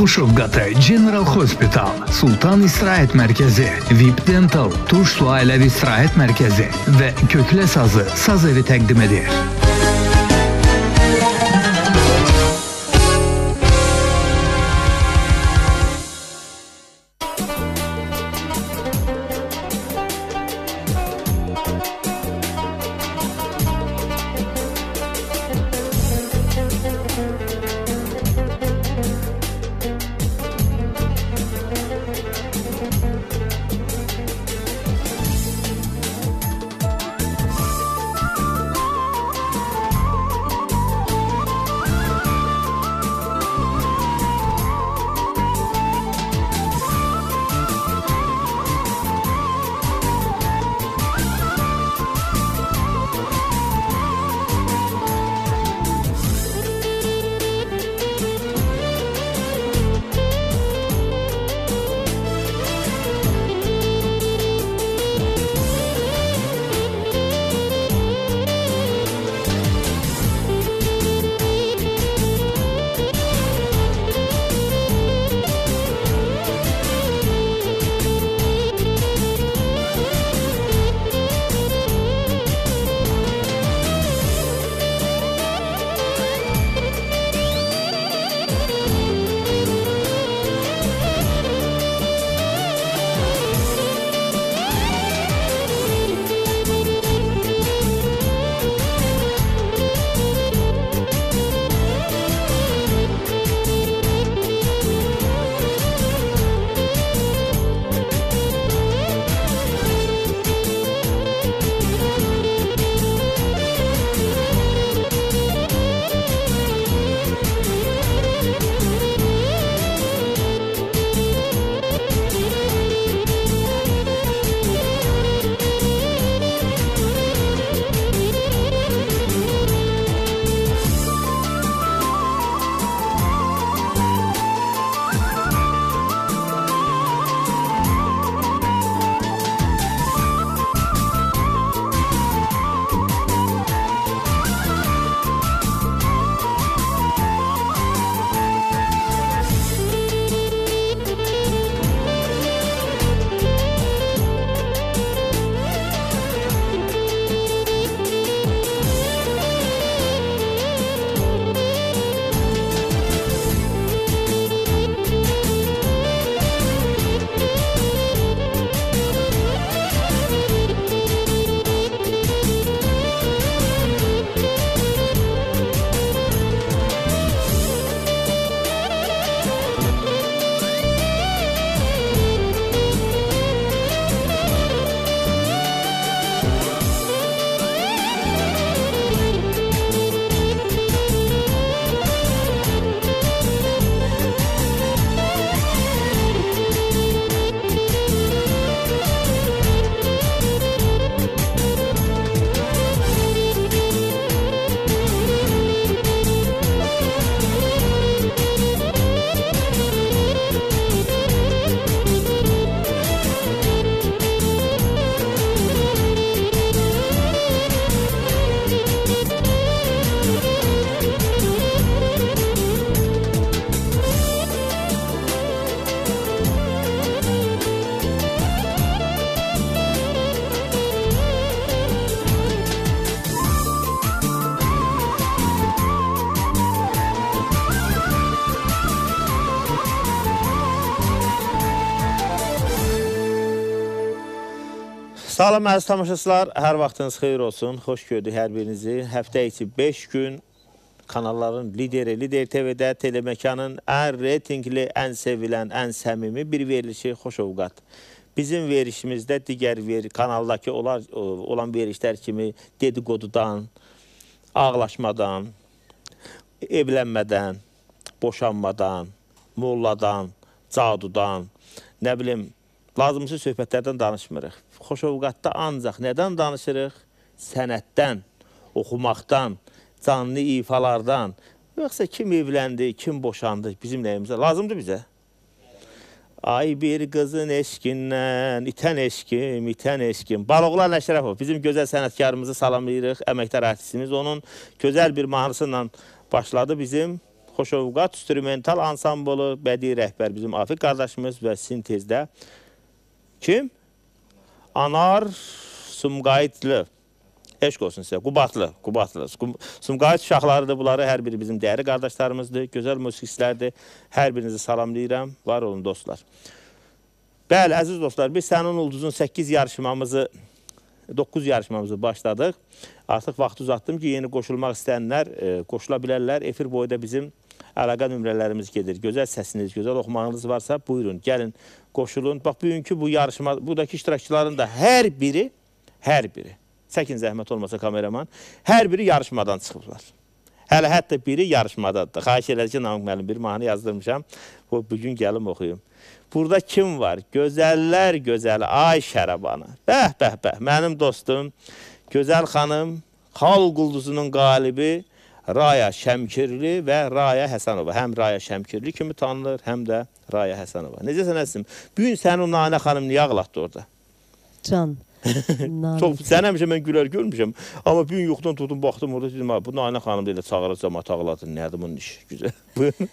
Xoşovqatı General Hospital, Sultan İstirahət Mərkəzi, VIP Dental, Turşlu Ailəvi İstirahət Mərkəzi və Köklə Sazı Saz evi təqdim edir. Salam əziz tamaşaçılar, hər vaxtınız xeyir olsun. Xoş gördük hər birinizi. Həftə içi 5 gün kanalların lideri, Lider TV-də telemekanın ən reytingli, ən sevilən, ən səmimi bir verilişi Xoşovqat. Bizim verişimizdə digər ver kanaldakı olan, olan verişlər kimi dedikodudan, ağlaşmadan, evlənmədən, boşanmadan, molladan, cadudan, nə bilim, lazımsız söhbətlərdən danışmırıq. Xoşovqatda ancaq nədən danışırıq? Sənətdən, oxumaqdan, canlı ifalardan. Yoxsa kim evləndi, kim boşandı, bizim nəyimizə lazımdır bizə. Ay bir qızın eşqindən, itən eşkim, itən eşkim. Baloğlan Əşrəfov, bizim gözəl sənətkarımızı salamlayırıq, əməkdar artistimiz. Onun gözəl bir mahnısı ilə başladı bizim Xoşovqat instrumental ansamblı, bədii rəhbər bizim Afiq qardaşımız və sintezdə kim? Anar Sumqayıtlı. Eşq olsun sizə. Qubatlı, Qubatlı. Sum- Sumqayıt uşaqlarıdır bunları. Hər biri bizim dəyərli qardaşlarımızdır. Gözəl musiqiçilərdir. Hər birinizi salamlayıram. Var olun dostlar. Bəli, əziz dostlar, biz sənin ulduzun 8 yarışmamızı 9 yarışmamızı başladıq. Artıq vaxt uzatdım ki, yeni qoşulmaq istəyənlər e, qoşula bilərlər. Efir boyu da bizim əlaqə nömrələrimiz gedir. Gözəl səsiniz, gözəl oxumağınız varsa, buyurun, gəlin, qoşulun. Bax, bugünkü bu yarışma, buradakı iştirakçıların da hər biri, hər biri, çəkin zəhmət olmasa kameraman, hər biri yarışmadan çıxıblar. Hələ hətta biri yarışmadadır. Xahiş elədi ki, Namıq müəllim bir mahnı yazdırmışam. Bu bugün gəlim oxuyum. Burada kim var? Gözəllər gözəli Ay Şərabana. Bəh, bəh, bəh. Mənim dostum, gözəl xanım, xalq ulduzunun qalibi Raya Şəmkirli və Raya Həsənova. Həm Raya Şəmkirli kimi tanınır, həm də Raya Həsənova. Necəsən əzizim? Bu gün səni o Nanə xanım niyə ağlatdı orada? Can. Çox sən həmişə mən gülər görmüşəm. Amma bir gün yoxdan tutdum, baxdım orada dedim, "Ha, bu Nanə xanım elə çağırır cəmaət ağladı. Nədir bunun işi?" Güzel. Buyurun.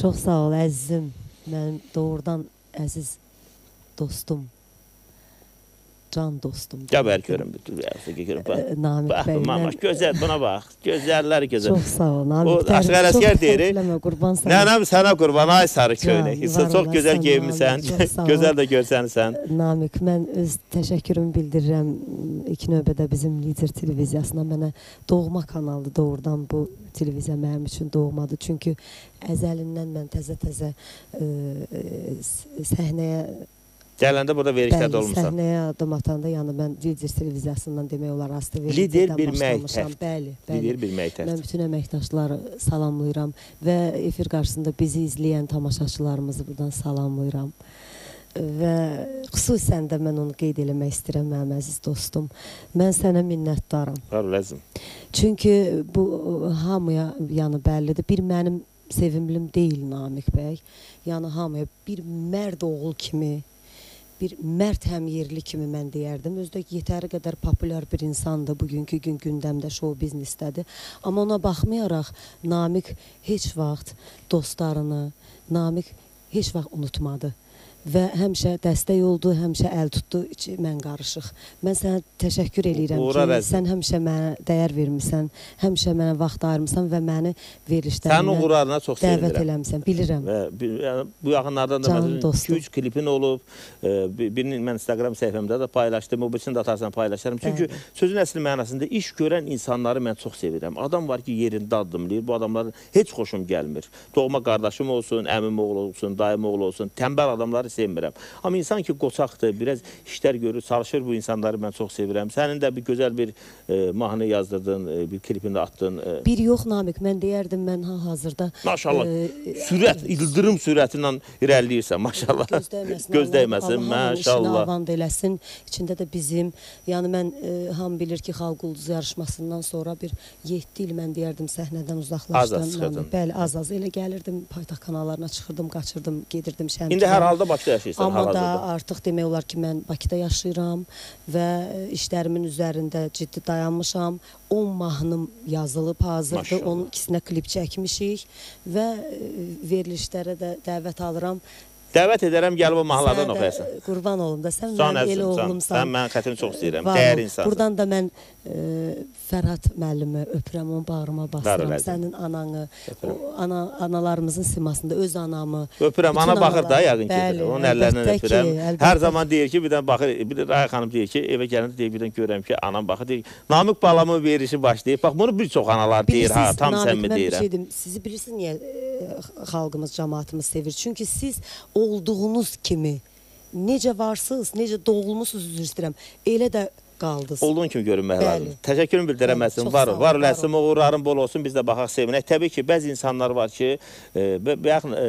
Çox sağ ol əzizim. Mənim doğrudan əziz dostum. Can dostum. Gəbər görüm dur. Yaxşı görüm. Bax. Bax, bəy. mama, mən- gözəl buna bax. Gözəllər gözəl. Çox sağ ol. Namik. O Aşıq Ələsgər çox deyir. qurban sənə. Nənəm sənə qurban ay sarı köynək. Sən çox gözəl geyinmisən. Gözəl də görsənsən. Namik, mən öz təşəkkürümü bildirirəm ilk növbədə bizim lider televiziyasına mənə doğma kanalı doğrudan bu televiziya mənim üçün doğmadır. Çünki əzəlindən mən təzə-təzə ə, s- səhnəyə Gələndə burada verişlərdə Bəli, olmusan. səhnəyə adım atanda, yəni mən lider televiziyasından demək olar asta Lider bir məktəb. Bəli, bəli. Bilir bir məktəb. Mən bütün əməkdaşları salamlayıram və efir qarşısında bizi izləyən tamaşaçılarımızı buradan salamlayıram. Və xüsusən də mən onu qeyd eləmək istəyirəm mənim əziz dostum. Mən sənə minnətdaram. Var lazım. Çünki bu hamıya yəni bəllidir. Bir mənim sevimlim deyil Namik bəy. Yəni hamıya bir mərd oğul kimi, bir mərd həmyerli kimi mən deyərdim. Özü də yetəri qədər populyar bir insandır bugünkü gün gündəmdə şou biznesdədir. Amma ona baxmayaraq Namik heç vaxt dostlarını, Namik heç vaxt unutmadı və həmişə dəstək oldu, həmişə əl tutdu ki, mən qarışıq. Mən sənə təşəkkür eləyirəm Uğra ki, rəzm. sən həmişə mənə dəyər vermisən, həmişə mənə vaxt ayırmısan və məni verilişlərinə uğurlarına çox dəvət eləmisən. Bilirəm. Və yəni, bu yaxınlardan da Canım məsələn dostum. 2-3 klipin olub. E, bir- birini mən Instagram səhifəmdə də paylaşdım. O birisini də atarsan paylaşaram. Çünki Bəli. sözün əsli mənasında iş görən insanları mən çox sevirəm. Adam var ki, yerində addımlayır. Bu adamların heç xoşum gəlmir. Doğma qardaşım olsun, əmim oğlu olsun, dayım oğlu olsun. Tənbəl adamları sevmirəm. Amma insan ki, qoçaqdır, biraz işlər görür, çalışır bu insanları mən çox sevirəm. Sənin də bir gözəl bir e, mahnı yazdırdın, e, bir klipini atdın. E, Bir yox Namik, mən deyərdim mən ha-hazırda Maşallah. e, Sürət, ildırım sürəti ilə irəliləyirsən, maşallah. Göz dəyməsin, hamının işini maşallah. avand eləsin. İçində də bizim, yəni mən e, ham bilir ki, xalq ulduzu yarışmasından sonra bir 7 il mən deyərdim səhnədən uzaqlaşdım. Az-az çıxırdın. Bəli, az-az elə gəlirdim, paytaxt kanallarına çıxırdım, qaçırdım, gedirdim Şəmkirə. İndi hər halda Bakıda yaşayırsan, Amma da hal-hazırda. artıq demək olar ki, mən Bakıda yaşayıram və e, işlərimin üzərində ciddi dayanmışam. 10 mahnım yazılıb hazırdır. Maşallah. Onun ikisinə klip çəkmişik və e, verilişlərə də dəvət alıram. Dəvət edərəm, gəlib o mahnılardan oxuyasan. Qurban olum da sən mənim elə oğlumsan. Sən mənim xətrini çox istəyirəm. Dəyərli insansın. Buradan da mən e, Fərhad müəllimi öpürəm, onu bağrıma basıram. elədim. Sənin ananı, Öpürəm. o ana analarımızın simasında öz anamı. Öpürəm, ana baxır da analar- yəqin ki. Onun əllərindən əlbəttə ki, öpürəm. əlbəttə Hər zaman deyir ki, bir dənə baxır, bir Raya xanım deyir ki, evə gələndə deyir, bir dənə görürəm ki, anam baxır, deyir, Namik balamın verişi başlayır. Bax, bunu bir çox analar deyir, ha, tam səmimi deyirəm. şey deyim, sizi bilirsiniz niyə e, xalqımız, cəmaatımız sevir? Çünki siz olduğunuz kimi necə varsınız, necə doğulmusunuz üzr istəyirəm, elə də qaldınız. Olduğun kimi görünmək Bəli. lazım. Təşəkkürümü bildirəm Bəli, əslin. çox Var, var eləsin, uğurların bol olsun, biz də baxaq sevinək. Təbii ki, bəzi insanlar var ki, e, yaxın e,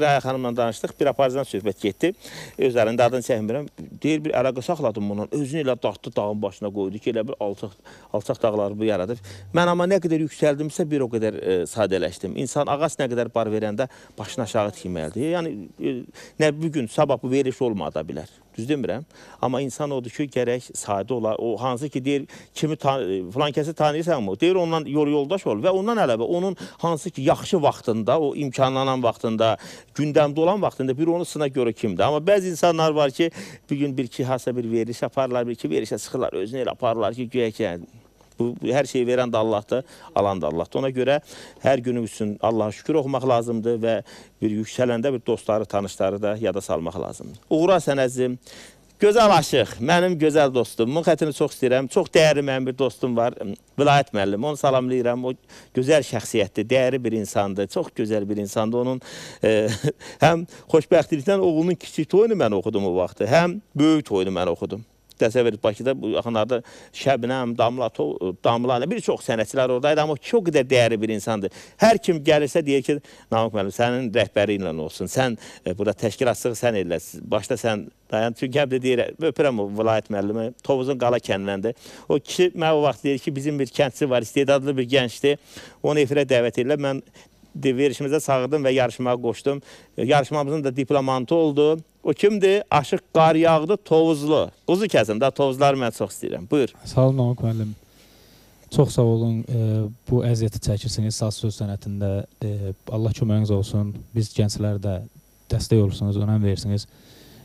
Raya xanımla danışdıq, bir aparıcıdan söhbət getdi. Özlərində adını çəkmirəm. Deyir bir əlaqə saxladım bununla. Özünü elə daxdı dağın başına qoydu ki, elə bir alçaq alçaq dağları bu yaradıb. Mən amma nə qədər yüksəldimsə bir o qədər e, sadələşdim. İnsan ağac nə qədər bar verəndə başını aşağı tikməlidir. Yəni e, nə bu gün, sabah bu veriş olmaya da bilər. Düz demirəm. Amma insan odur ki, gərək sadə ola. O hansı ki deyir kimi filan kəsi tanıyırsanmı? Deyir ondan yol yoldaş ol və ondan əlavə onun hansı ki yaxşı vaxtında, o imkanlanan vaxtında, gündəmdə olan vaxtında bir onu sına görə kimdir. Amma bəzi insanlar var ki, bir gün bir iki hasa bir veriliş aparırlar, bir iki verilişə sıxırlar, özünü elə aparırlar ki, güya ki, yəni, Bu hər şeyi verən də Allahdır, alan da Allahdır. Ona görə hər günü üçün Allaha şükür oxumaq lazımdır və bir yüksələndə bir dostları, tanışları da yada salmaq lazımdır. Uğur Sənəzim Gözəl aşıq, mənim gözəl dostum. Bunun xətrini çox istəyirəm. Çox dəyərli mənim bir dostum var, Vilayət müəllim. Onu salamlayıram. O gözəl şəxsiyyətdir, dəyərli bir insandır. Çox gözəl bir insandır. Onun e, həm xoşbəxtlikdən oğlunun kiçik toyunu mən oxudum o vaxtı, həm böyük toyunu mən oxudum təsəvvür et Bakıda bu yaxınlarda Şəbnəm, Damla, Damla bir çox sənətçilər oradaydı, amma çox qədər dəyərli bir insandır. Hər kim gəlirsə deyir ki, Namıq müəllim sənin rəhbəri ilə olsun. Sən e, burada təşkilatçılığı sən elə. Başda sən dayan. Çünki həmişə deyir, öpürəm o vilayət müəllimi. Tovuzun Qala kəndindəndir. O kişi mən o vaxt deyir ki, bizim bir kəndçi var, istedadlı bir gəncdir. Onu efirə dəvət edirlər. Mən verişimizə çağırdım və yarışmağa qoşdum. Yarışmamızın da diplomantı oldu. O kimdir? Aşıq qar yağdı, tovuzlu. Quzu kəsim də tovuzları mən çox istəyirəm. Buyur. Sağ olun Namıq müəllim. Çox sağ olun. E, bu əziyyəti çəkirsiniz saz söz sənətində. E, Allah köməyiniz olsun. Biz gənclər də dəstək olursunuz, önəm verirsiniz.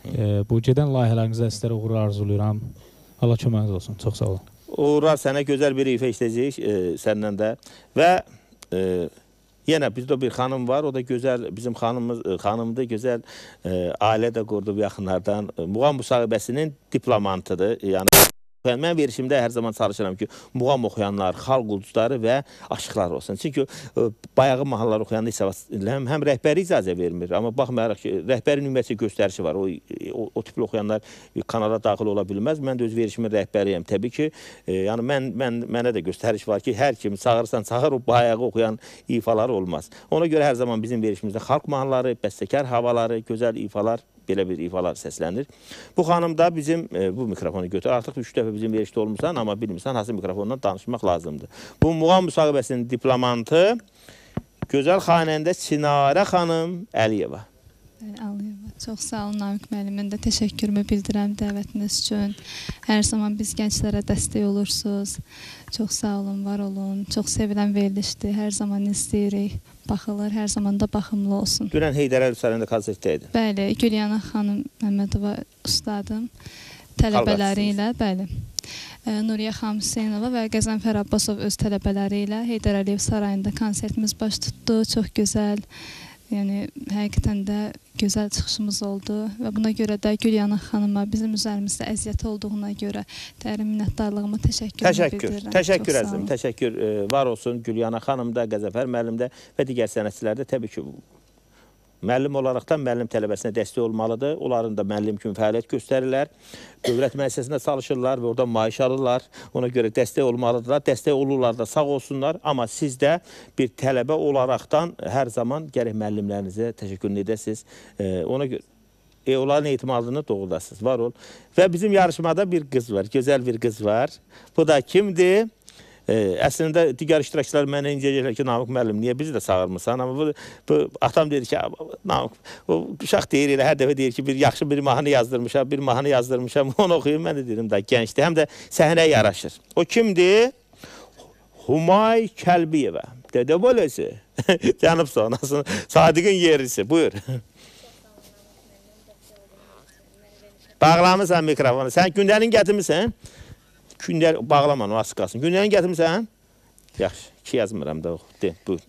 E, bu gedən layihələrinizə sizlərə uğur arzulayıram. Allah köməyiniz olsun. Çox sağ olun. Uğurlar sənə gözəl bir ifa işləyəcəyik e, səndən də və e, Yenə bizdə bir xanım var, o da gözəl, bizim xanımız, e, xanımdır, gözəl e, ailə də qurdu yaxınlardan. Muğam müsahibəsinin diplomantıdır. Yəni Yəni mən verişimdə hər zaman çalışıram ki, muğam oxuyanlar, xalq ulduzları və aşıqlar olsun. Çünki ə, e, bayağı mahnılar oxuyanda həm, həm rəhbəri icazə vermir, amma baxmayaraq ki, rəhbərin ümumiyyətcə göstərişi var. O, o, o tipli oxuyanlar kanala daxil ola bilməz. Mən də öz verişimin rəhbəriyəm. Təbii ki, e, yəni mən, mən mənə də göstəriş var ki, hər kim çağırsan çağır, o bayağı oxuyan ifaları olmaz. Ona görə hər zaman bizim verişimizdə xalq mahnıları, bəstəkar havaları, gözəl ifalar belə bir ifalar səslənir. Bu xanım da bizim e, bu mikrofonu götür. Artıq 3 dəfə bizim verişdə olmusan, amma bilmirsən hansı mikrofondan danışmaq lazımdır. Bu muğam müsahibəsinin diplomantı gözəl xanəndə Sinarə xanım Əliyeva. Alıyeva. Çox sağ olun Namiq müəllimin də təşəkkürümü bildirirəm dəvətiniz üçün. Hər zaman biz gənclərə dəstək olursunuz. Çox sağ olun, var olun. Çox sevilən verilişdir. Hər zaman izləyirik. Baxılır, hər zaman da baxımlı olsun. Dünən Heydər Əliyev sarayında konsertdə idin. Bəli, Gülyana xanım Məmmədova ustadım tələbələri ilə, bəli. Nuriyə xanım Hüseynova və Qəzənfər Abbasov öz tələbələri ilə Heydər Əliyev sarayında konsertimiz baş tutdu. Çox gözəl Yəni həqiqətən də gözəl çıxışımız oldu və buna görə də Gülyana xanıma bizim üzərimizdə əziyyət olduğuna görə dərin minnətdarlığımı təşəkkür təşəkkür, bildirirəm. Təşəkkür əzizim, təşəkkür e, var olsun Gülyana xanım da, Qəzəfər müəllim də və digər sənətçilər də təbii ki Müəllim olaraqdan müəllim tələbəsinə dəstək olmalıdır. Onların da müəllim kimi fəaliyyət göstərirlər. Dövlət müəssisəsində çalışırlar və oradan maaş alırlar. Ona görə dəstək olmalıdırlar. Dəstək olurlar da sağ olsunlar. Amma siz də bir tələbə olaraqdan hər zaman gərək müəllimlərinizə təşəkkür edəsiniz. E, ona görə e, onların etimadını doğrudasınız. Var ol. Və bizim yarışmada bir qız var. Gözəl bir qız var. Bu da kimdir? E, əslində digər iştirakçılar mənə incə deyirlər ki, Namıq müəllim, niyə bizi də çağırmırsan? Amma bu, bu atam dedi ki, Namıq, o uşaq deyir elə hər dəfə deyir ki, bir yaxşı bir mahnı yazdırmışam, bir mahnı yazdırmışam, onu oxuyum. Mən də dedim da gəncdir, həm də səhnəyə yaraşır. O kimdir? Humay Kəlbiyevə. Dedə böyləsi. Cənab sonrasını. Sadiqin yerlisi. Buyur. Bağlamısan mikrofonu. Sən gündəlin gətirmirsən? Gündəlik bağlama, qalsın. Gündəliyini gətirmisən? Yaxşı, iki yazmıram da. De, buyur.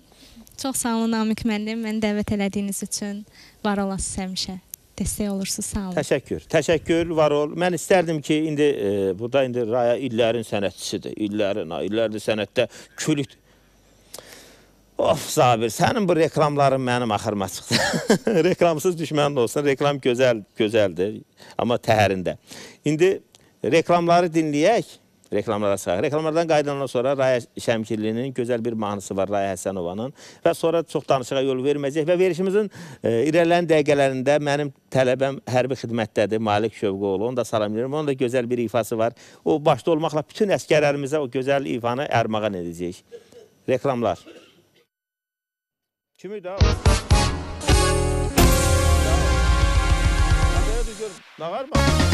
Çox sağ olun Namik müəllim, məni dəvət elədiyiniz üçün var olasınız həmişə. Dəstək olursunuz, sağ olun. Təşəkkür, təşəkkür, var ol. Mən istərdim ki, indi e, burada indi Raya illərin sənətçisidir. İllərin, illərdir sənətdə külük. Of Zabir, sənin bu reklamların mənim axırıma çıxdı. Reklamsız düşmənin olsun. Reklam gözəl, gözəldir, amma təhərində. İndi reklamları dinləyək reklamlara çıxaq. Reklamlardan qayıdandan sonra Raya Şəmkirlinin gözəl bir mahnısı var Raya Həsənovanın və sonra çox danışığa yol verməyəcək və verişimizin e, irəliləyən dəqiqələrində mənim tələbəm hərbi xidmətdədir Malik Şövqoğlu. Onu da salamlayıram. Onun da gözəl bir ifası var. O başda olmaqla bütün əskərlərimizə o gözəl ifanı ərmağan edəcək. Reklamlar. Kimi də? gör. Nə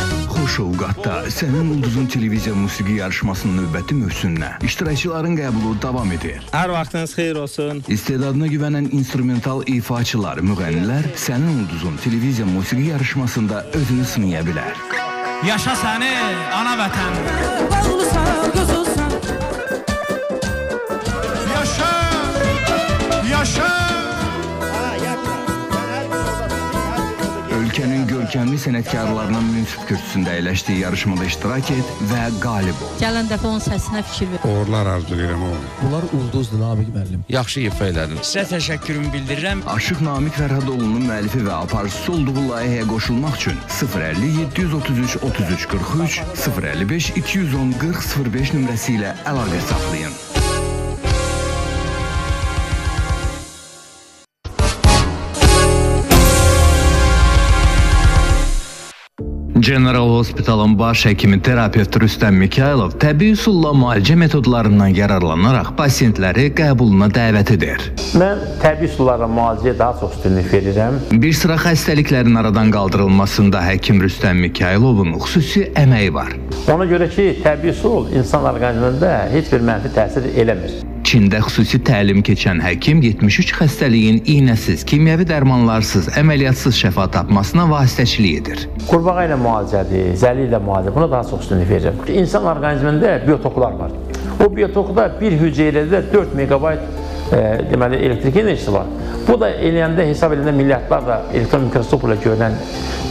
Xoşovqatda sənin ulduzun televiziya musiqi yarışmasının növbəti mövsümünə iştirakçıların qəbulu davam edir. Hər vaxtınız xeyir olsun. İstedadına güvənən instrumental ifaçılar, müğənnilər sənin ulduzun televiziya musiqi yarışmasında özünü sınaya bilər. Yaşa səni ana vətən. Bağlısan, gözülsən görkəmli sənətkarlarının münsif kürsüsündə əyləşdiyi yarışmada iştirak et və qalib ol. Gələn dəfə onun səsinə fikir ver Uğurlar arzulayıram oğlum. Bunlar ulduzdur Namiq müəllim. Yaxşı ifa elədin. Sizə təşəkkürümü bildirirəm. Aşıq Namiq Fərhadoğlu'nun müəllifi və aparıcısı olduğu layihəyə qoşulmaq üçün 050 733 33 43 055 210 40 05 nömrəsi ilə əlaqə saxlayın. General Hospitalın baş həkimi terapevt Rüstəm Mikayılov təbii üsulla müalicə metodlarından yararlanaraq pasientləri qəbuluna dəvət edir. Mən təbii üsullarla müalicəyə daha çox üstünlük verirəm. Bir sıra xəstəliklərin aradan qaldırılmasında həkim Rüstəm Mikayılovun xüsusi əməyi var. Ona görə ki, təbii üsul insan orqanizmində heç bir mənfi təsir eləmir. Çində xüsusi təlim keçən həkim 73 xəstəliyin iynəsiz, kimyəvi dərmanlarsız, əməliyyatsız şəfa tapmasına vasitəçilik edir. Qurbağa ilə müalicədir, zəli ilə müalicə, buna daha çox üstünlük verirəm. İnsan orqanizmində biotoklar var. O biotokda bir hüceyrədə 4 megabayt deməli elektrik enerjisi var. Bu da eləyəndə hesab edəndə milyardlarla elektron mikroskop ilə görünən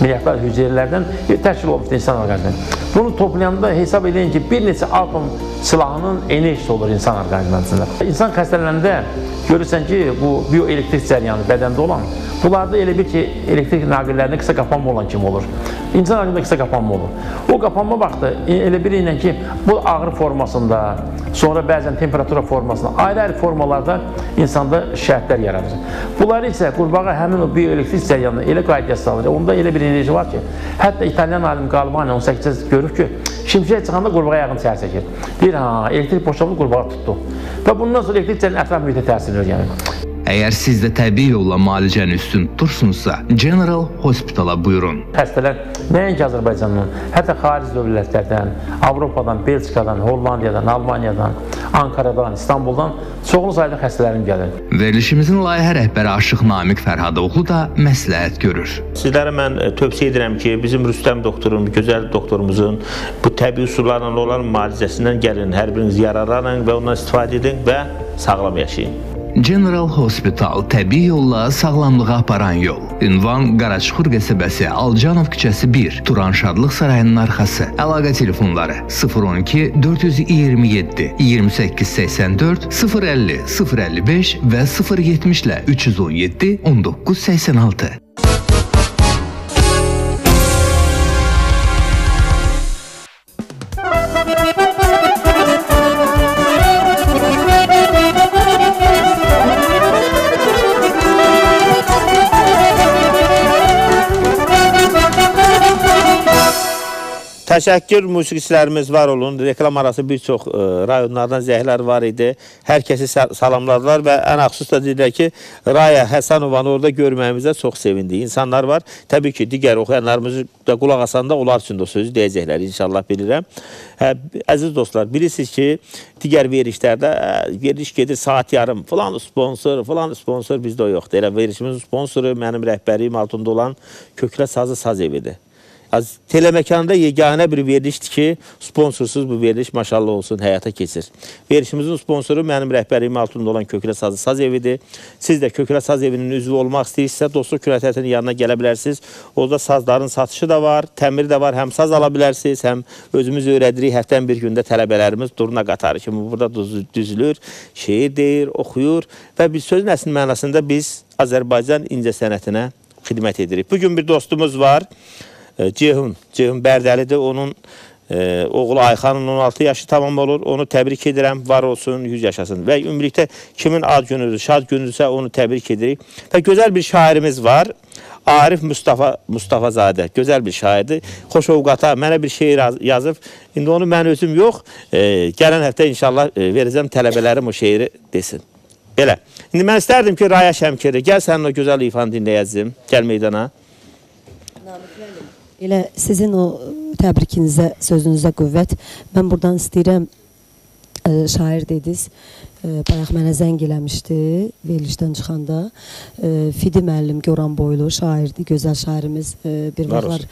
milyardlar hüceyrələrdən təşkil olunmuşdur insan orqanizmi. Bunu toplayanda hesab edin ki, bir neçə atom silahının enerjisi olur insan orqanizmində. İnsan xəstələnəndə görürsən ki, bu bioelektrik cəryanı bədəndə olan, bunlarda elə bir ki, elektrik naqillərində qısa qapanma olan kimi olur. İnsan orqanizmində qısa qapanma olur. O qapanma vaxtı e, elə bir ilə ki, bu ağrı formasında, sonra bəzən temperatura formasında, ayrı-ayrı formalarda insanda şikayətlər yaradır. Bunları isə qurbağa həmin o bioelektrik cəryanına elə qaydaya salır, onda elə bir enerji var ki, hətta İtalyan alim Galvani 18 görür ki, şimşək çıxanda qurbağa yağın içəri çəkir. Deyir, ha, elektrik boşalıb qurbağa tutdu. Və bundan sonra elektrik cəryanın ətraf mühitə təsir edir yəni. Əgər siz də təbii yolla müalicəni üstün tutursunuzsa, General Hospitala buyurun. Xəstələr nəinki Azərbaycandan, hətta xarici dövlətlərdən, Avropadan, Belçikadan, Hollandiyadan, Almaniyadan, Ankaradan, İstanbuldan çoxlu sayda xəstələrim gəlir. Verilişimizin layihə rəhbəri Aşıq Namiq Fərhadoğlu da məsləhət görür. Sizlərə mən e, tövsiyə edirəm ki, bizim Rüstəm doktorun, gözəl doktorumuzun bu təbii üsullarla olan müalicəsindən gəlin, hər biriniz yararlanın və ondan istifadə edin və sağlam yaşayın. General Hospital təbii yolla sağlamlığa aparan yol. Ünvan Qaraçuxur qəsəbəsi, Alcanov küçəsi 1, Turan Şadlıq Sarayının arxası. Əlaqə telefonları 012 427 28 84 050 055 və 070 ilə 317 19 Təşəkkür musiqiçilərimiz var olun. Reklam arası bir çox ə, rayonlardan zəhlər var idi. Hər kəsi sa- salamladılar və ən xüsus da dedilər ki, Raya Həsənovanı orada görməyimizə çox sevindik. İnsanlar var. Təbii ki, digər oxuyanlarımız da qulaq asanda onlar üçün də sözü deyəcəklər inşallah bilirəm. Hə, əziz dostlar, bilirsiniz ki, digər verilişlərdə ə, veriliş gedir saat yarım. Falan sponsor, falan sponsor bizdə yoxdur. Elə verilişimizin sponsoru mənim rəhbərliyim altında olan Köklə Sazı Saz evidir. Az teleməkanda yeganə bir verilişdir ki, sponsorsuz bu veriliş maşallah olsun həyata keçir. Verilişimizin sponsoru mənim rəhbərliyim altında olan Köklə Sazı Saz evidir. Siz də Köklə Saz evinin üzvü olmaq istəyirsinizsə, Dostluq Kürətətinin yanına gələ bilərsiniz. Orada sazların satışı da var, təmiri də var. Həm saz ala bilərsiniz, həm özümüz öyrədirik. Həftən bir gündə tələbələrimiz durna qatarı kimi burada düz- düzülür, şeir deyir, oxuyur və biz sözün əsl mənasında biz Azərbaycan incə sənətinə xidmət edirik. Bu gün bir dostumuz var. Ceyhun, Ceyhun Bərdəlidir. Onun e, oğlu Ayxanın 16 yaşı tamam olur. Onu təbrik edirəm. Var olsun, 100 yaşasın. Və ümumilikdə kimin ad günüdür, şad günüdürsə onu təbrik edirik. Və gözəl bir şairimiz var. Arif Mustafa Mustafazadə, gözəl bir şairdir. Xoş ovqata mənə bir şeir yaz- yazıb. İndi onu mən özüm yox, e, gələn həftə inşallah e, verəcəm tələbələrim o şeiri desin. Belə. İndi mən istərdim ki, Raya Şəmkiri, gəl sənin o gözəl ifanı dinləyəcəm. Gəl meydana. Elə sizin o təbrikinizə, sözünüzə qüvvət. Mən burdan istəyirəm ə, şair dediniz. Ə, bayaq mənə zəng eləmişdi verilişdən çıxanda. Ə, Fidi müəllim Goran boylu şairdir, gözəl şairimiz. Ə, bir vaxtlar.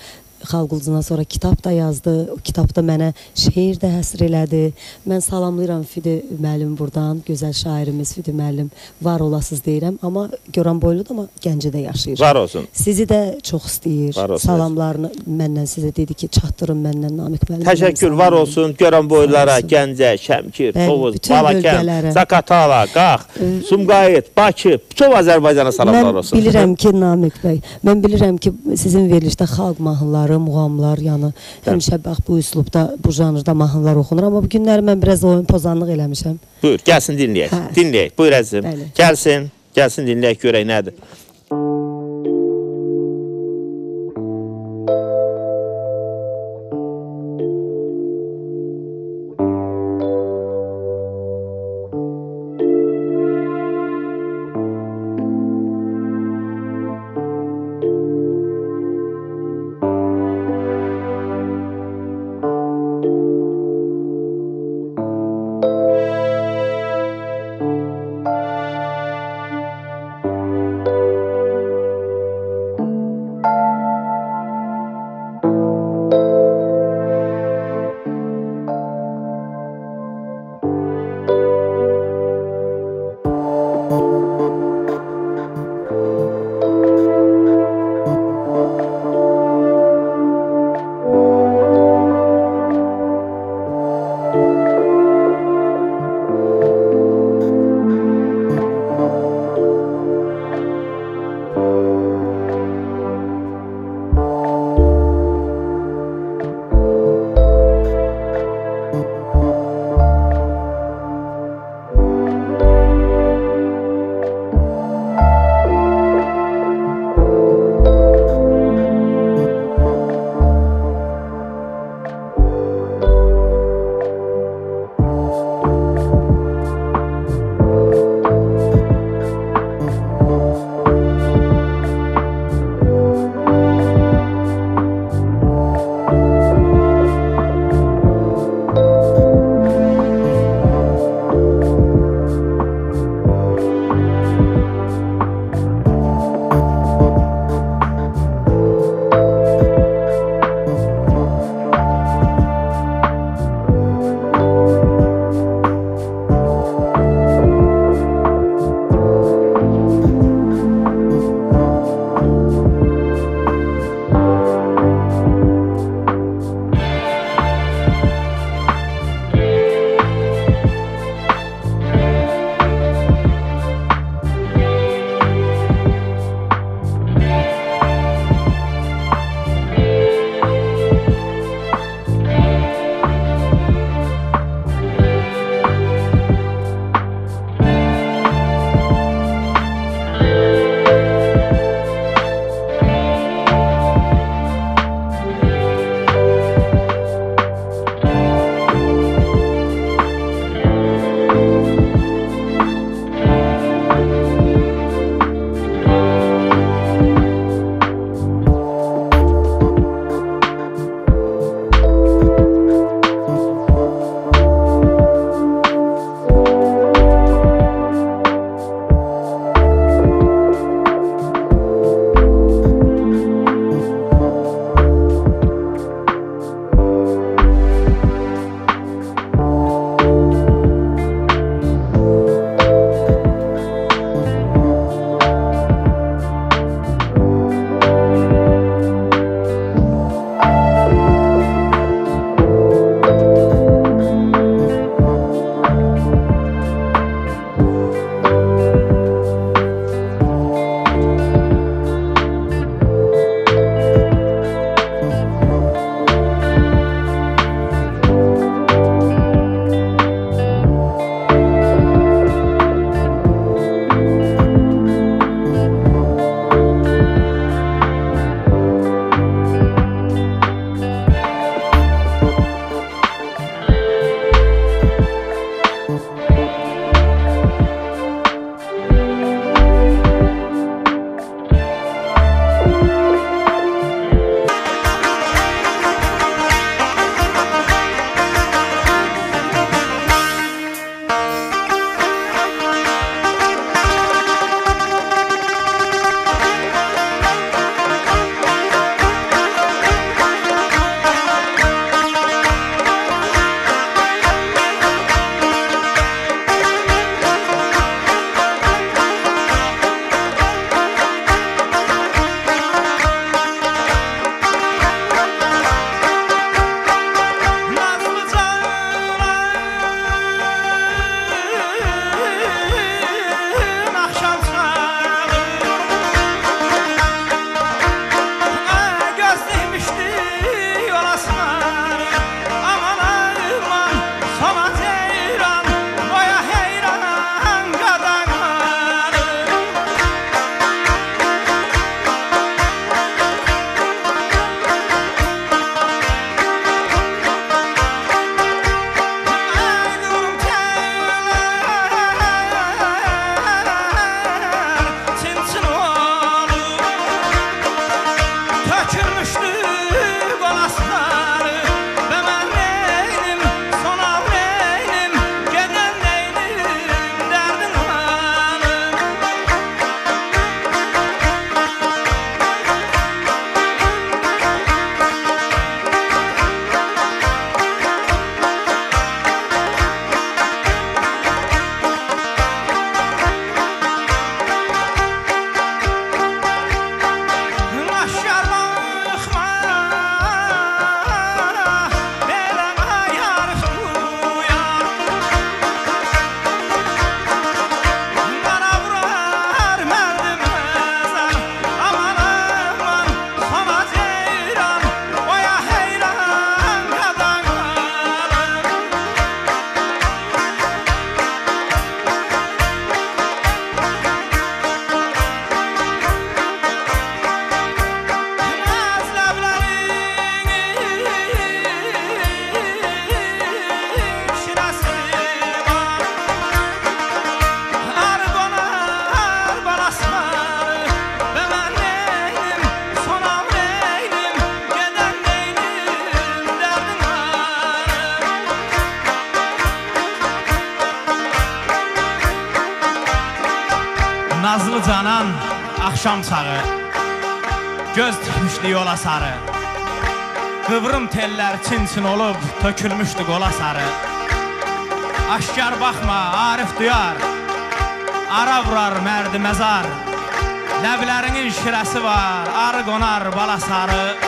Xalq Uldusundan sonra kitab da yazdı. O kitabda mənə şeir də həsr elədi. Mən salamlayıram Fidi müəllim burdan, gözəl şairimiz Fidi müəllim. Var olasınız deyirəm, amma Goran boyludur, amma Gəncədə yaşayır. Var olsun. Sizi də çox istəyir. Salamlarını məndən sizə dedi ki, çatdırın məndən Namiq müəllim. Təşəkkür var olsun Sağ olsun. Gəncə, Şəmkir, Tovuz, Balakən. Zaqatala, Qax, Sumqayıt, Bakı, bütün Azərbaycana salamlar Mən olsun. bilirəm ki, Namiq bəy, mən bilirəm ki, sizin verilişdə xalq mahnıları, muğamlar, yəni həmişə bax bu üslubda, bu janrda mahnılar oxunur, amma bu günlər mən biraz oyun pozanlıq eləmişəm. Buyur, gəlsin dinləyək. Hə. Dinləyək. Buyur əzizim. Bəli. Gəlsin, gəlsin dinləyək görək nədir. Sarı. Qıvrım tellər çin-çin olub tökülmüşdü qola sarı. Aşkar baxma, Arif duyar. Ara vurar mərdi məzar. Ləblərinin şirəsi var Arı qonar bala sarı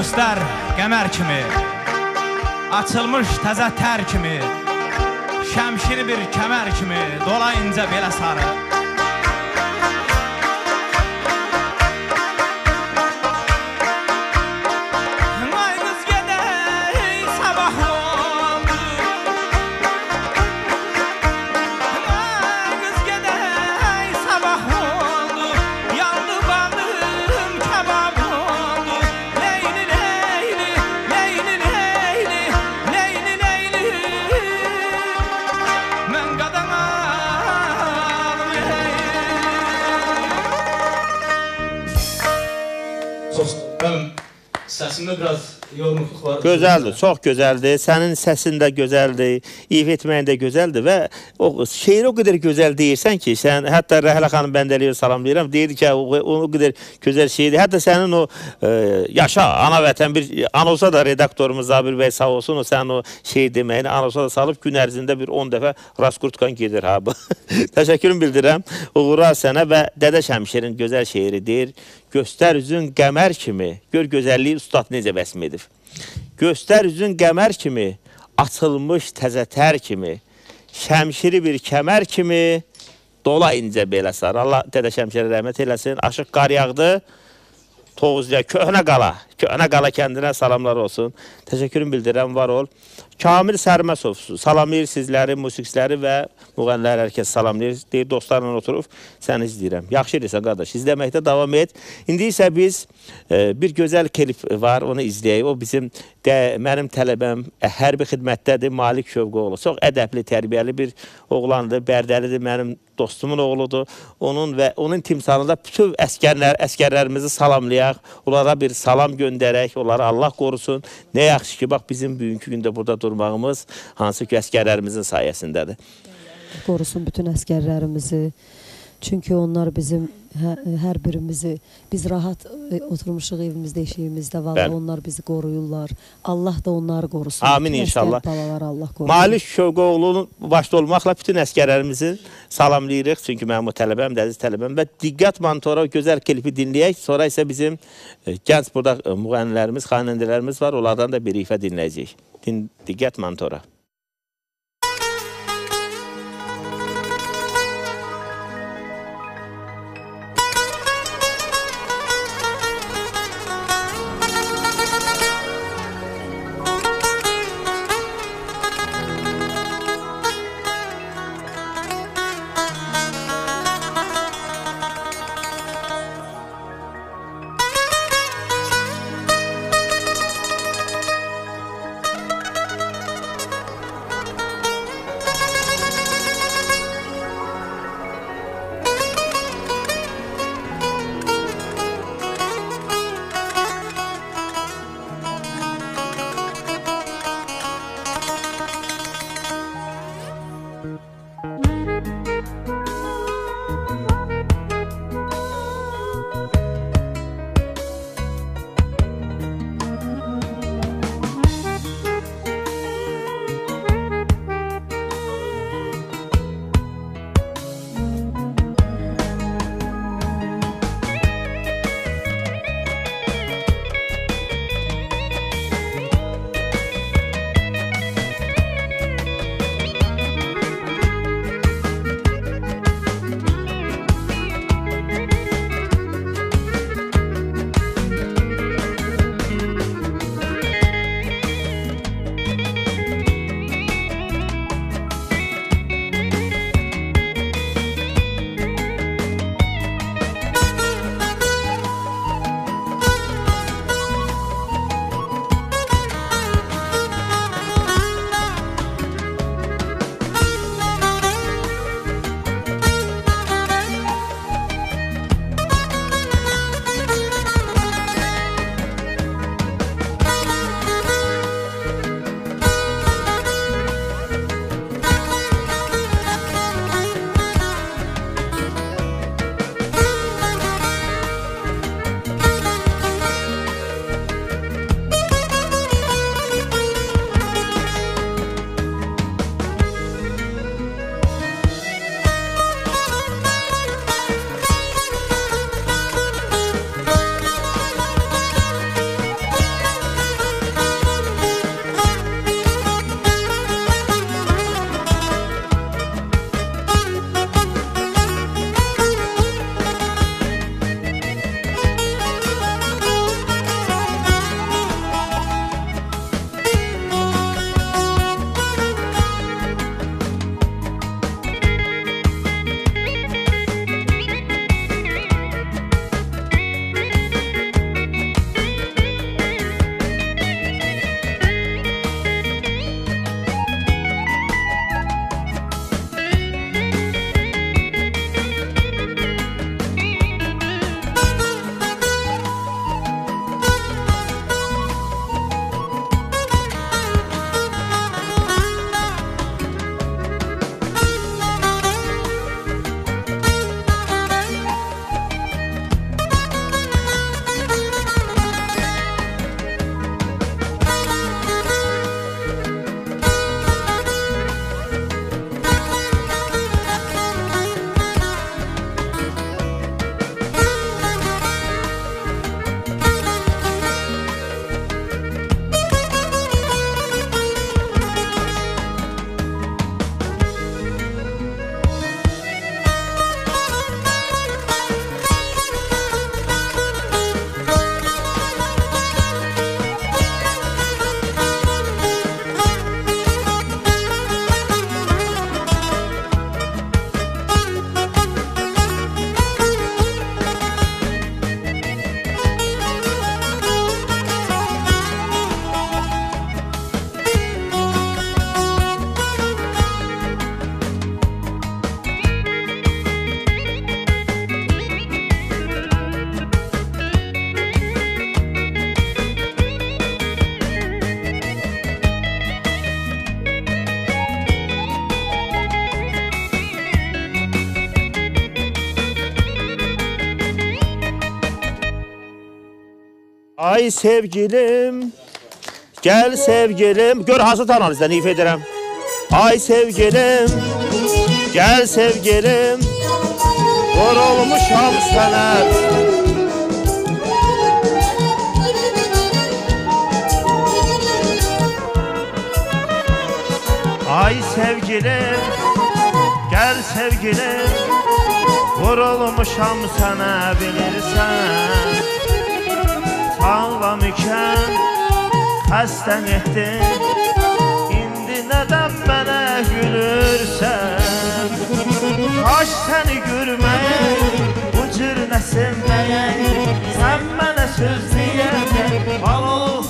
göstər qəmər kimi. Açılmış təzə tər kimi. Şəmşiri bir kəmər kimi. Dola incə belə sarı var. Gözəldir, çox gözəldir. Sənin səsin də gözəldir, ifa etməyin də gözəldir və o şeir o qədər gözəl deyirsən ki, sən hətta Rəhlə xanım bəndəliyə salamlayıram. Deyir ki, o, o qədər gözəl şeydir. Hətta sənin o e, yaşa ana vətən bir anosa da redaktorumuz Zabir bəy sağ olsun, o sənin o şey deməyini anosa da salıb gün ərzində bir 10 dəfə Raskurtkan gedir ha bu. Təşəkkürümü bildirirəm. Uğurlar sənə və Dədə Şəmşirin gözəl şeiridir. Göstər üzün qəmər kimi, gör gözəlliyi ustad necə vəsm edib. Göstər üzün qəmər kimi, açılmış təzə tər kimi, şəmşiri bir kəmər kimi, dola incə belə sar. Allah Dədə Şəmşirə rəhmət eləsin. Aşıq qar yağdı. Tovuzluya, Köhnə Qala, Köhnə Qala kəndinə salamlar olsun. Təşəkkürümü bildirirəm, var ol. Kamil Sərməsov, salamlayır sizləri, musiqiçiləri və müğənniləri hər kəs salamlayır. Deyir, dostlarla oturub səni izləyirəm. Yaxşı edirsən qardaş, izləməkdə davam et. İndi isə biz e, bir gözəl klip var, onu izləyək. O bizim də, mənim tələbəm ə, hərbi xidmətdədir, Malik Şövqoğlu. Çox ədəbli, tərbiyəli bir oğlandır, bərdəlidir, mənim dostumun oğludur. Onun və onun timsalında bütün əskərlər, əskərlərimizi salamlayaq, onlara bir salam göndərək, onları Allah qorusun. Nə yaxşı ki, bax bizim bugünkü gündə burada durmağımız hansı ki əskərlərimizin sayəsindədir. qorusun bütün əskərlərimizi. Çünki onlar bizim hə, hər birimizi biz rahat e, oturmuşuq evimizdə, eşiyimizdə. Vallahi onlar bizi qoruyurlar. Allah da onları qorusun. Amin Bütün inşallah. Balaları Allah qorusun. Malik Şövqoğlu'nun başda olmaqla bütün əskərlərimizi salamlayırıq. Çünki mənim o tələbəm, dəziz tələbəm və diqqət mantora gözəl klipi dinləyək. Sonra isə bizim e, gənc burada e, müğənnilərimiz, xanəndələrimiz var. Onlardan da bir ifa dinləyəcəyik. Din, diqqət mantora. Ay sevgilim, gel sevgilim. Gör hasat analizdən ifa edirəm. Ay sevgilim, gel sevgilim. Yorulmuşam sənə. Ay sevgilim, gel sevgilim. Vurulmuşam sənə bilirsən. Sağlam ikən xəstən etdin. İndi nədən mənə gülürsən? Kaş səni görməyək, bu cür nə sevməyək. Sən mənə söz deyəndə, balıq bilməyək.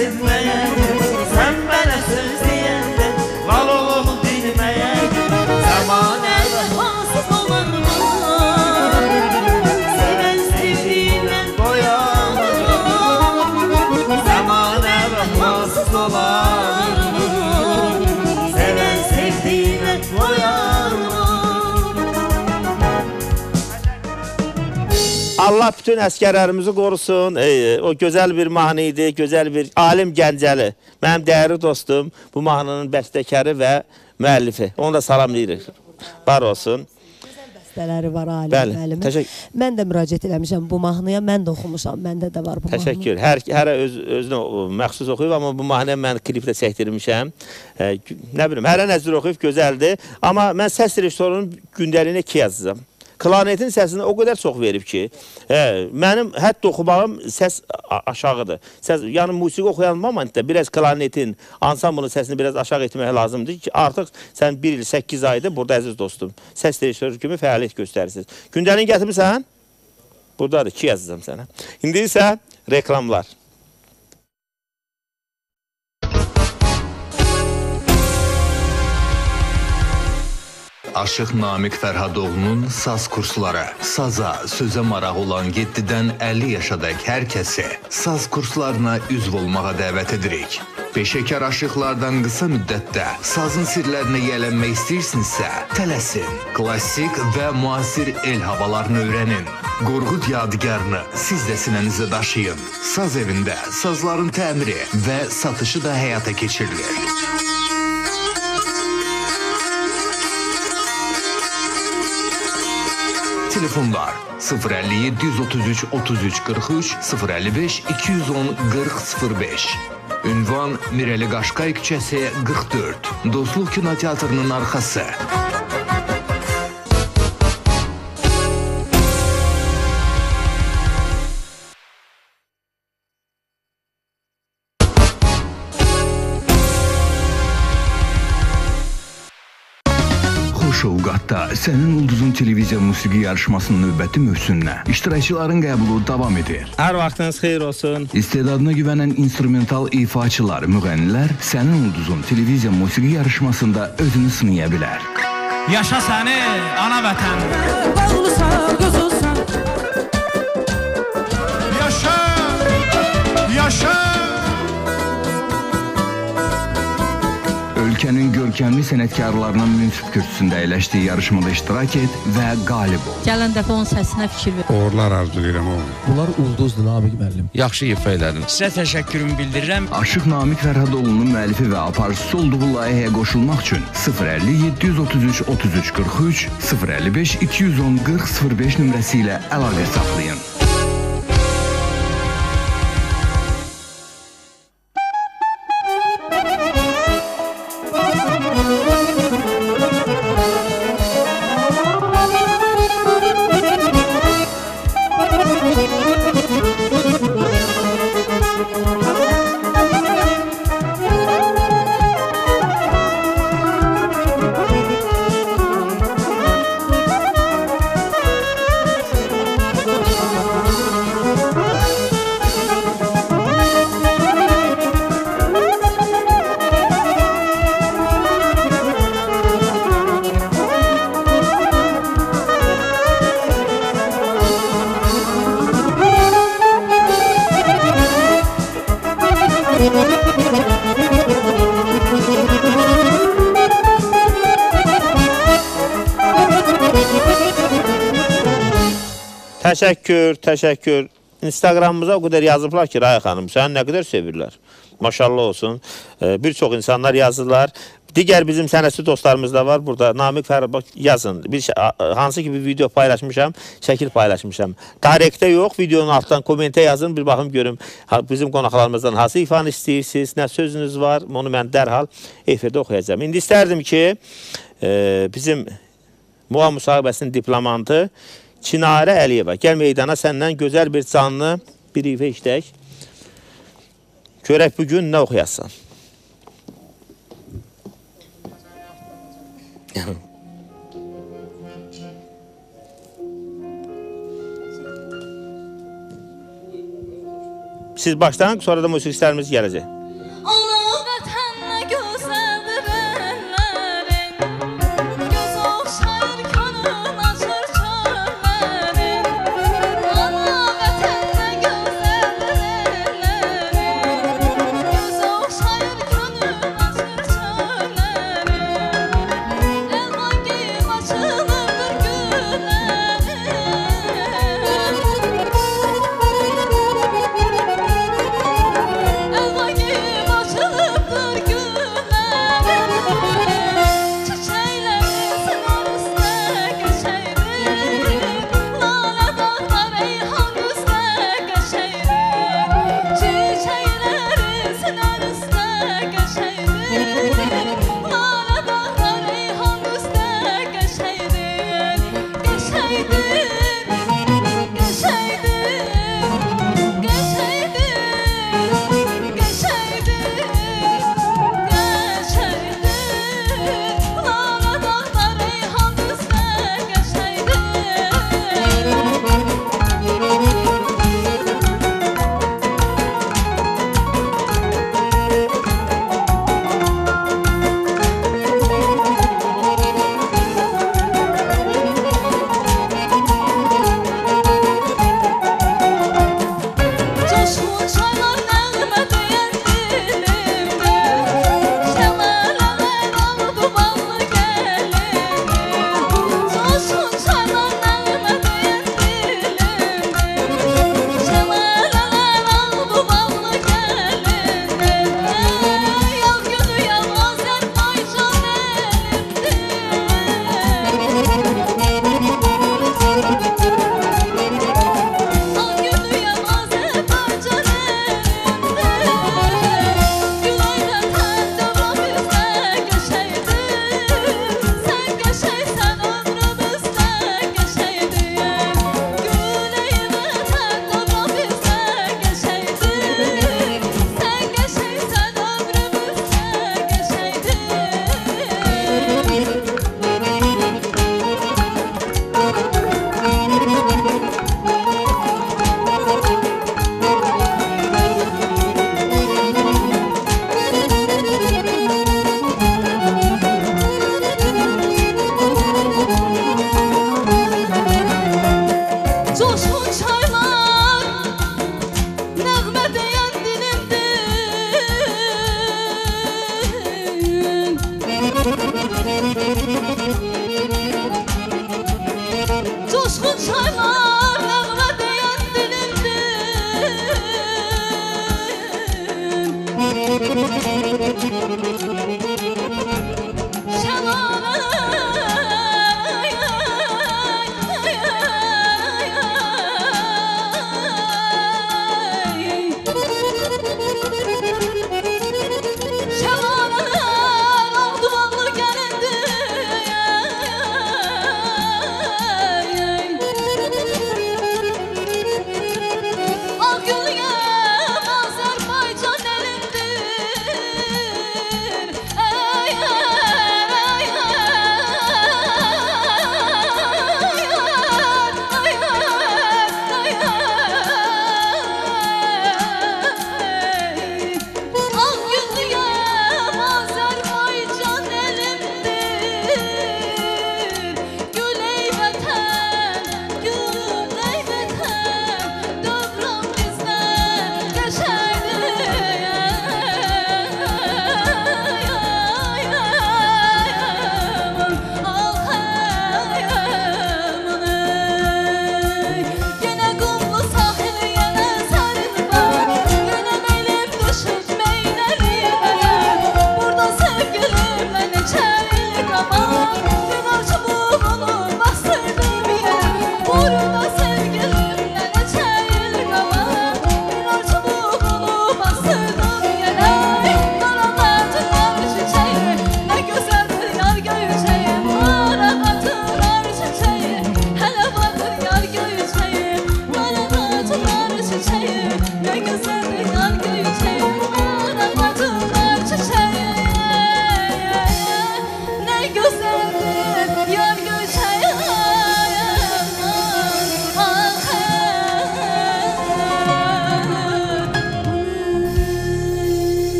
Cür də Allah bütün əskərlərimizi qorusun. Ey, o gözəl bir mahnı idi, gözəl bir alim Gəncəli. Mənim dəyərli dostum, bu mahnının bəstəkarı və müəllifi. Onu da salamlayırıq. Var olsun. Bəstələri var Ali Bəli, müəllimin. təşəkkür. Mən də müraciət eləmişəm bu mahnıya, mən də oxumuşam. Məndə də var bu mahnı. Təşəkkür. Hər hərə öz özünə məxsus oxuyub, amma bu mahnı mən klipdə çəkdirmişəm. E, nə bilim, hərə nəzər oxuyub gözəldir, amma mən səs rejissorunun gündəliyinə 2 yazacağam. Klarnetin səsini o qədər çox verib ki, hə, mənim hətta oxumağım səs aşağıdır. Səs, yəni musiqi oxuyan momentdə biraz klarnetin, ansamblın səsini biraz aşağı etmək lazımdır ki, artıq sən 1 il 8 aydır burada əziz dostum, səs rejissoru kimi fəaliyyət göstərirsiniz. Gündəliyini gətirmirsən? Buradadır, 2 yazacağam sənə. İndi isə reklamlar. Aşıq Namiq Fərhadoğlunun saz kursları. Saza, sözə maraq olan 7-dən 50 yaşadək hər kəsi saz kurslarına üzv olmağa dəvət edirik. Peşəkar aşıqlardan qısa müddətdə sazın sirlərinə yiyələnmək istəyirsinizsə, tələsin. Klassik və müasir el havalarını öyrənin. Qorqud yadigarını siz də sinənizə daşıyın. Saz evində sazların təmiri və satışı da həyata keçirilir. Telefonlar 057 133 33 43 055 210 40 05 Ünvan Mirəli Qaşqay küçəsi 44 Dostluq kinoteatrının arxası Xoşovqatda Sənin Ulduzun televiziya musiqi yarışmasının növbəti mövsümünə iştirakçıların qəbulu davam edir. Hər vaxtınız xeyir olsun. İstedadına güvənən instrumental ifaçılar, müğənnilər Sənin Ulduzun televiziya musiqi yarışmasında özünü sınaya bilər. Yaşa səni ana vətən. Bağlısan, qızılsan görkəmli sənətkarlarının münsif kürsüsündə əyləşdiyi yarışmada iştirak et və qalib ol. Gələn dəfə onun səsinə fikir ver. Uğurlar arzulayıram oğlum. Bunlar ulduzdur Namiq müəllim. Yaxşı ifa elədin. Sizə təşəkkürümü bildirirəm. Aşıq Namiq Fərhadoğlu'nun müəllifi və aparıcısı olduğu layihəyə qoşulmaq üçün 050 733 33 43 055 210 40 05 nömrəsi ilə əlaqə saxlayın. Təşəkkür, təşəkkür. Instagramımıza o qədər yazıblar ki, Raya xanım, səni nə qədər sevirlər. Maşallah olsun. Bir çox insanlar yazırlar. Digər bizim sənətçi dostlarımız da var burada. Namiq Fərəd bax yazın. Bir şey, hansı ki bir video paylaşmışam, şəkil paylaşmışam. Direktdə yox, videonun altdan kommentə yazın, bir baxım görüm bizim qonaqlarımızdan hansı ifanı istəyirsiniz, nə sözünüz var, onu mən dərhal efirdə oxuyacağam. İndi istərdim ki, e, bizim Muha müsahibəsinin diplomantı Çinarə Əliyeva. Gəl meydana səndən gözəl bir canlı bir ifə işlək. Görək bu gün nə oxuyasan. Siz başlayın, sonra da musiqistlərimiz gələcək.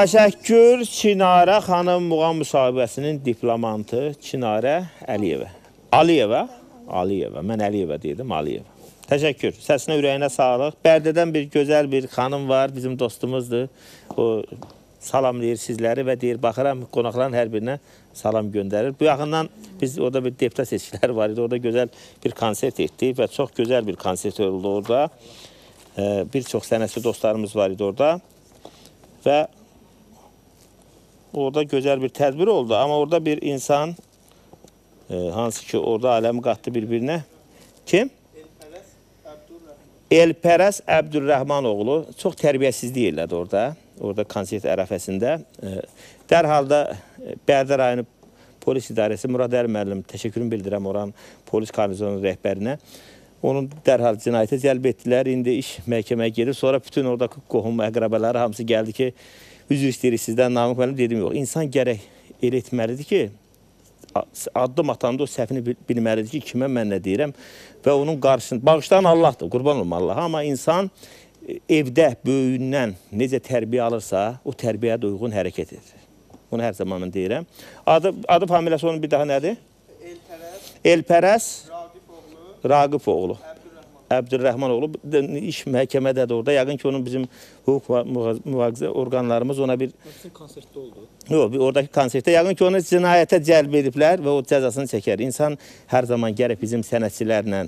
Təşəkkür Çinarə xanım muğam müsahibəsinin diplomantı Çinarə Əliyevə. Aliyeva, Aliyeva. Mən Əliyeva deyirdim, Aliyeva. Təşəkkür. Səsinə, ürəyinə sağlıq. Bərdədən bir gözəl bir xanım var, bizim dostumuzdur. O salamlayır sizləri və deyir, baxıram qonaqların hər birinə salam göndərir. Bu yaxından biz orada bir deputat seçkiləri var idi. Orada gözəl bir konsert etdik və çox gözəl bir konsert oldu orada. Bir çox sənətçi dostlarımız var idi orada. Və orada gözəl bir tədbir oldu. Amma orada bir insan e, hansı ki orada aləmi qatdı bir-birinə. Kim? Elpərəs Əbdülrəhmanoğlu çox tərbiyəsizlik elədi orada. Orada konsert ərəfəsində. E, Dərhal da e, Bərdə rayonu polis idarəsi Murad Əli müəllim təşəkkürümü bildirəm oranın polis garnizonunun rəhbərinə. Onun dərhal cinayətə cəlb etdilər. İndi iş məhkəməyə gedir. Sonra bütün oradakı qohum əqrəbələri hamısı gəldi ki, üzr istəyirik sizdən Namıq müəllim dedim yox. İnsan gərək elə etməlidir ki, addım atanda o səhvini bil- bilməlidir ki, kimə mən nə deyirəm və onun qarşısında bağışlayan Allahdır, qurban olum Allaha, amma insan e, evdə böyüyündən necə tərbiyə alırsa, o tərbiyəyə də uyğun hərəkət edir. Bunu hər zaman mən deyirəm. Adı adı familiyası onun bir daha nədir? Elpərəs Raqif oğlu. Əbdülrəhman oğlu iş məhkəmədədir orada. Yəqin ki, onun bizim hüquq mühafizə orqanlarımız ona bir konsertdə oldu. Yox, oradakı konsertdə yəqin ki, onu cinayətə cəlb ediblər və o cəzasını çəkər. İnsan hər zaman gərək bizim sənətçilərlə,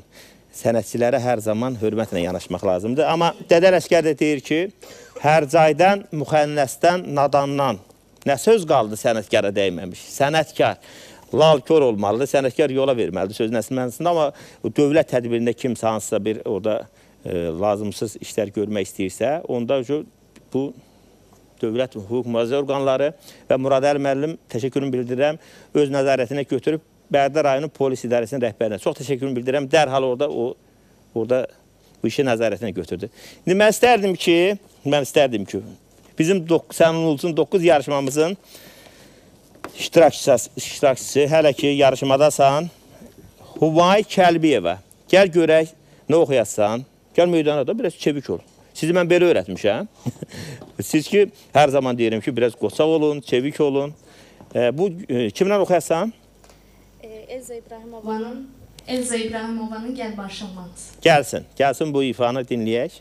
sənətçilərə hər zaman hörmətlə yanaşmaq lazımdır. Amma Dədər Əskər də deyir ki, hər caydan, müxənnəsdən, nadandan nə söz qaldı sənətkara dəyməmiş. Sənətkar lal kör olmalıdır, sənətkar yola verməlidir sözün əsl mənasında, amma dövlət tədbirində kimsə hansısa bir orada e, lazımsız işlər görmək istəyirsə, onda bu dövlət hüquq mühafizə orqanları və Murad Əli müəllim təşəkkürümü bildirirəm. Öz nəzarətinə götürüb Bərdə rayonu polis idarəsinin rəhbərinə çox təşəkkürümü bildirirəm. Dərhal orada o orada bu işi nəzarətinə götürdü. İndi mən istərdim ki, mən istərdim ki, bizim dok- sənin olsun 9 yarışmamızın iştirakçısı, iştirakçısı hələ ki yarışmadasan Huvay Kəlbiyeva. Gəl görək nə oxuyasan. Gəl meydana da biraz çevik ol. Sizi mən belə öyrətmişəm. Siz ki, hər zaman deyirəm ki, biraz qoçaq olun, çevik olun. E, bu e, kimlə oxuyasan? Elza İbrahimovanın Elza İbrahimovanın Gəl Barışılmaz. Gəlsin. Gəlsin bu ifanı dinləyək.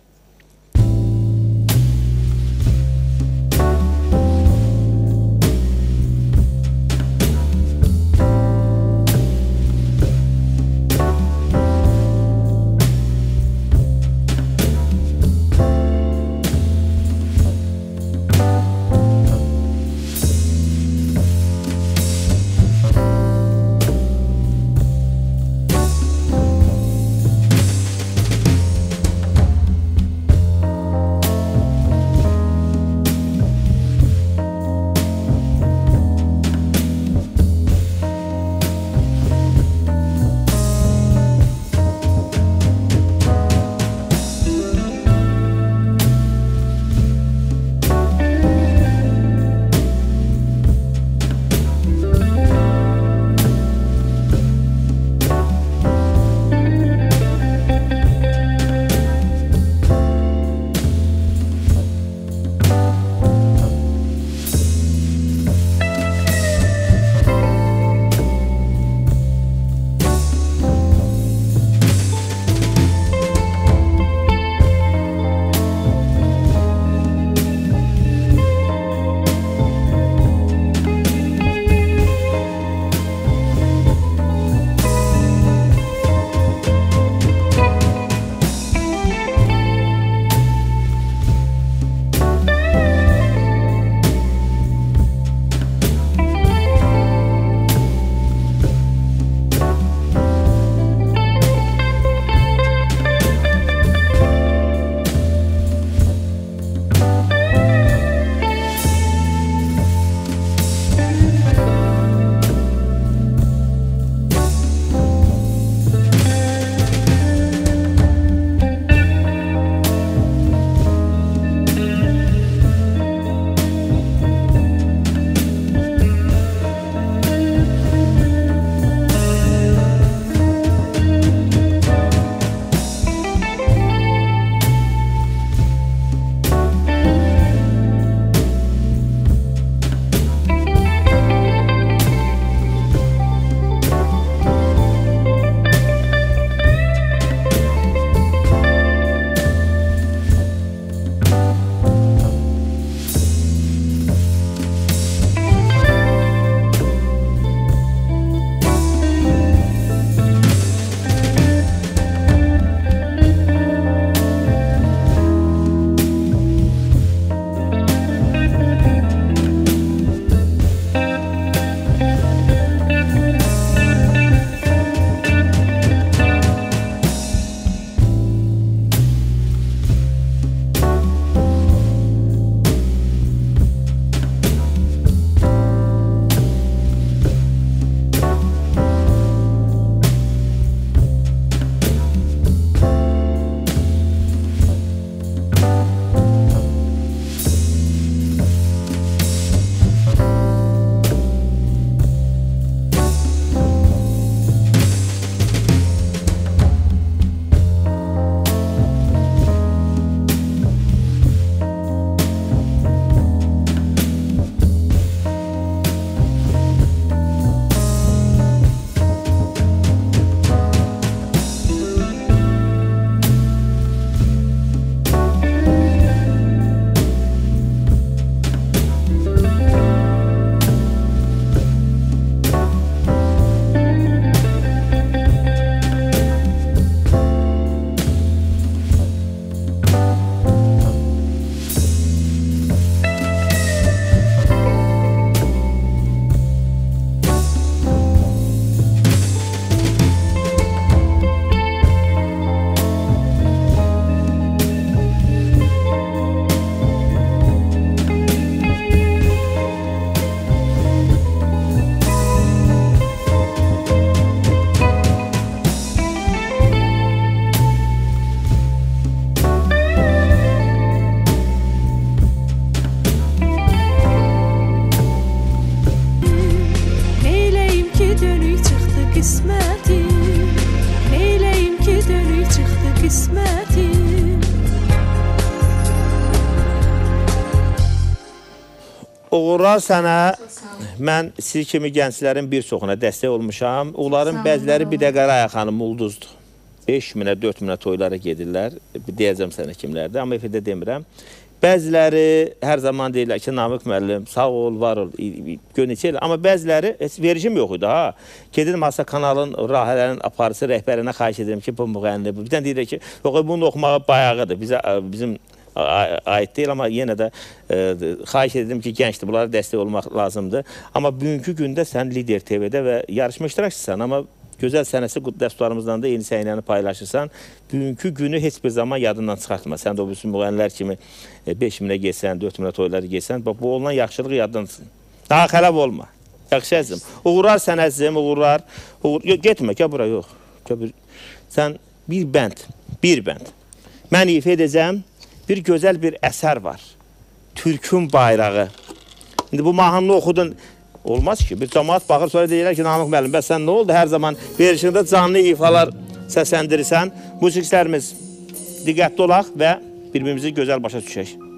Uğurlar sənə mən siz kimi gənclərin bir çoxuna dəstək olmuşam. Onların bəziləri bir də Qarağa xanım ulduzdur. 5 minə, 4 minə toylara gedirlər. Deyəcəm sənə kimlərdir, amma efirdə demirəm. Bəziləri hər zaman deyirlər ki, Namıq müəllim, sağ ol, var ol, gönüçə elə. Amma bəziləri heç vericim yox idi ha. Gedirəm Hasa kanalın rahələrin aparıcı rəhbərinə xahiş edirəm ki, bu müğənni. Bir dənə deyirlər ki, yox, bunu oxumağa bayağıdır. Bizə bizim a- aid deyil amma yenə də e, xahiş edirdim ki, gəncdir, bunlara dəstək olmaq lazımdır. Amma bugünkü gündə sən Lider TV-də və yarışma iştirakçısan, amma gözəl sənəsi dəstlarımızdan da eyni səhnəni paylaşırsan. Bugünkü günü heç bir zaman yadından çıxartma. Sən də o bütün müğənnilər kimi 5 minə getsən, 4 minə toylara getsən, bax bu olunan yaxşılıq yaddan. Daha xələb olma. Yaxşı əzizim. Uğurlar sənə əzizim, uğurlar. Uğur... Yox, getmə, gəl bura, yox. Gəl bir... Sən bir bənd, bir bənd. Mən ifa edəcəm, bir gözəl bir əsər var. Türkün bayrağı. İndi bu mahnını oxudun. Olmaz ki, bir cəmaat baxır, sonra deyirlər ki, Namıq müəllim, bəs sən nə oldu? Hər zaman verişində canlı ifalar səsləndirirsən. Musiqistlərimiz diqqətli olaq və bir-birimizi gözəl başa düşək.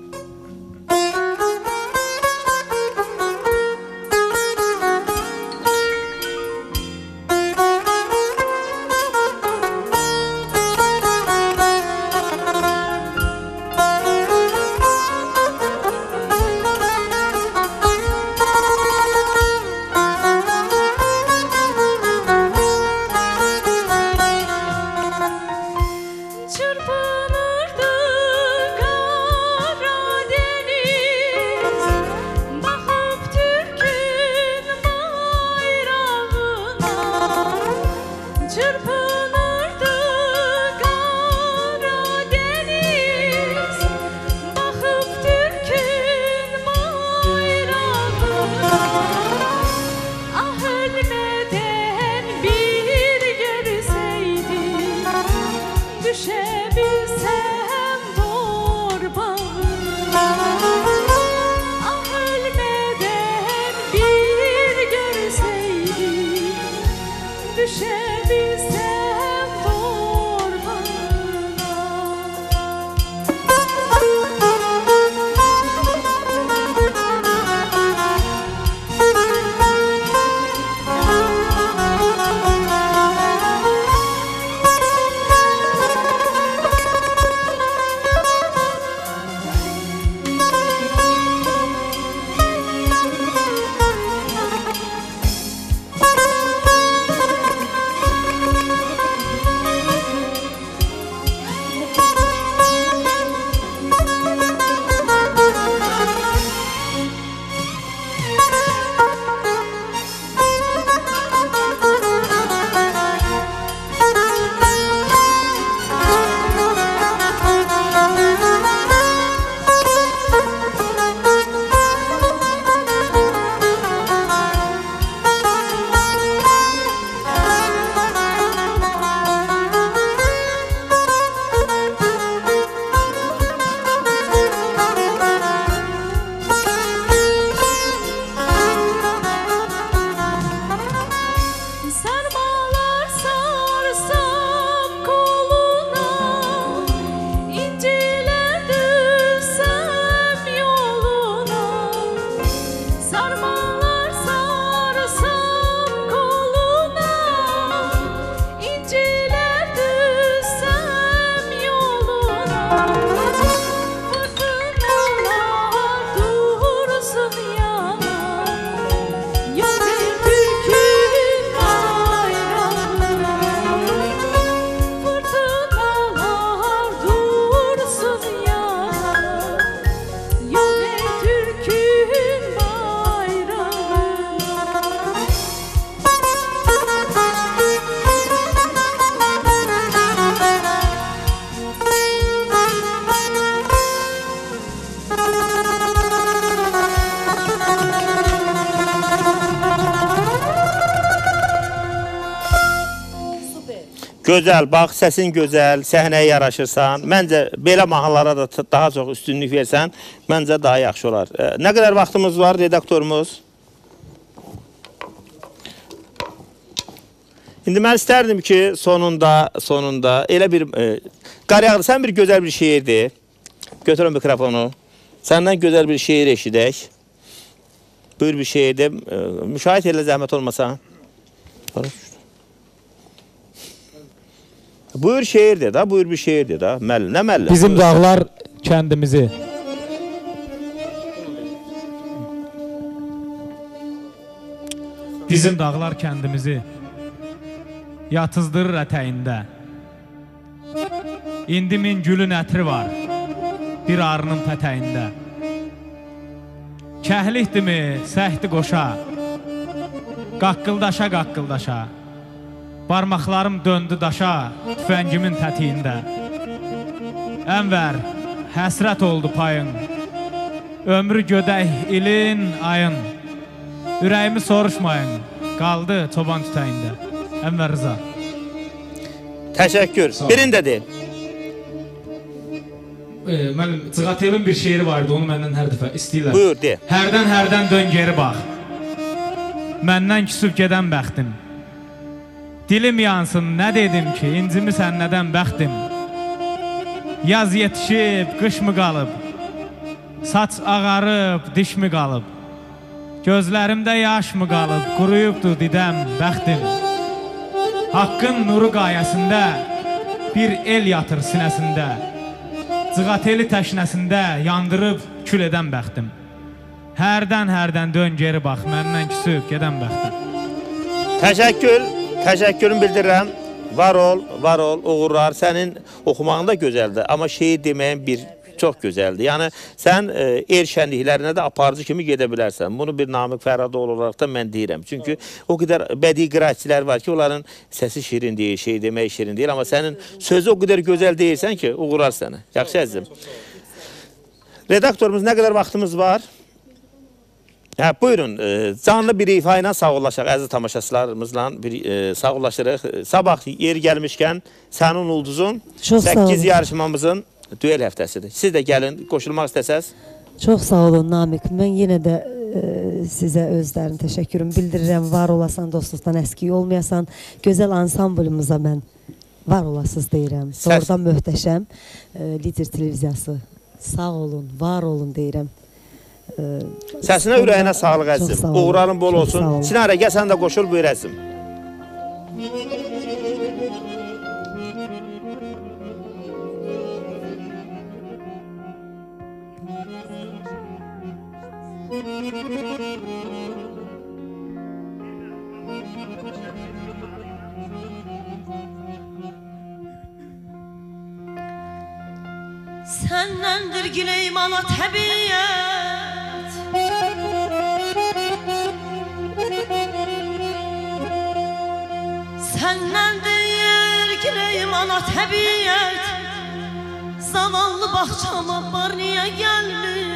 Gözəl, bax, səsin gözəl, səhnəyə yaraşırsan. Məncə belə mahnılara da daha çox üstünlük versən, məncə daha yaxşı olar. Nə qədər vaxtımız var redaktorumuz? İndi mən istərdim ki, sonunda, sonunda elə bir e, Qarayağlı sən bir gözəl bir şeir de. Götürün mikrofonu. Səndən gözəl bir şeir eşidək. Buyur bir şey edim. E, müşahit elə zəhmət olmasa. Düşdü. Buyur şeir de da, buyur bir şeir de da. Məl, nə məllə? Bizim dağlar kəndimizi Bizim dağlar kəndimizi yatızdırır ətəyində. İndi min gülün ətri var bir arının pətəyində. Kəhlikdimi, səhti qoşa, qaqqıldaşa, qaqqıldaşa. Barmaqlarım döndü daşa, tüfəngimin tətiyində. Ənvər, həsrət oldu payın. Ömrü gödək ilin, ayın. Ürəyimi soruşmayın, qaldı çoban tütəyində. Ənvər Rıza. Təşəkkür. Birində de. E, mənim Cığatelin bir şeiri vardı, onu məndən hər dəfə istəyirlər. Buyur de. Hərdən hərdən dön geri bax. Məndən küsüb gedən bəxtim. Dilim yansın, nə dedim ki, incimisən nədən bəxtim? Yaz yetişib, qış mı qalıb? Saç ağarıb, diş mi qalıb? Gözlərimdə yaş mı qalıb? Quruyubdu didəm, bəxtim. Haqqın nuru qayəsində bir el yatır sinəsində. Cığateli təşnəsində yandırıb kül edən bəxtim. Hərdən hərdən dön geri bax, məndən küsüb gedən bəxtim. Təşəkkür. Təşəkkürümü bildirirəm. Var ol, var ol, uğurlar. Sənin oxumağın da gözəldir, amma şeir deməyin bir çox gözəldir. Yəni sən e, el şənliklərinə də aparıcı kimi gedə. Bunu bir Namiq Fərhadoğlu olaraq da mən deyirəm. Çünki o qədər bədii qiraətçilər var ki, onların səsi şirin deyil, şey demək şirin deyil, amma sənin sözü o qədər gözəl deyirsən ki, uğurlar sənə. Yaxşı əzizim. Redaktorumuz nə qədər vaxtımız var? Hə, buyurun, e, canlı bir ifa ilə sağollaşaq, əziz tamaşaçılarımızla bir e, sağollaşırıq. E, Sabah yer gəlmişkən sənin ulduzun Çox sağ 8 olun. yarışmamızın duel həftəsidir. Siz də gəlin, qoşulmaq istəsəz. Çox sağ olun Namiq. Mən yenə də e, sizə özlərin təşəkkürümü bildirirəm. Var olasan, dostluqdan əski olmayasan. Gözəl ansamblımıza mən var olasınız deyirəm. Doğrudan möhtəşəm e, lider televiziyası. Sağ olun, var olun deyirəm. E, Səsinə, ürəyinə sağlıq Çox əzizim. sağ olun, Uğurların bol çox olsun. sağ olun. Sinarə, gəl sən də qoşul buyur əzizim. Sənəndir gileymana Sənləndir girəyim ana təbiət. Zavallı bahçama var niyə gəlmir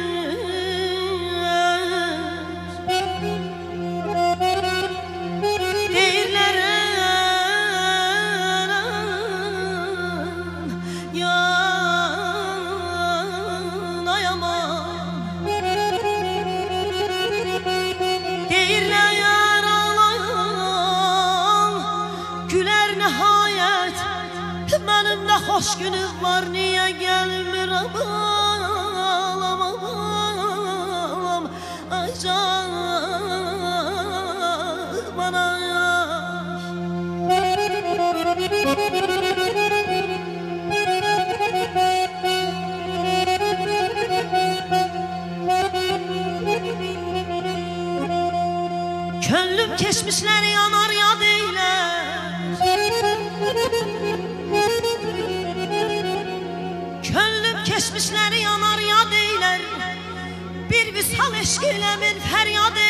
də xoş günüm var Niyə gəlmir aman Bir visal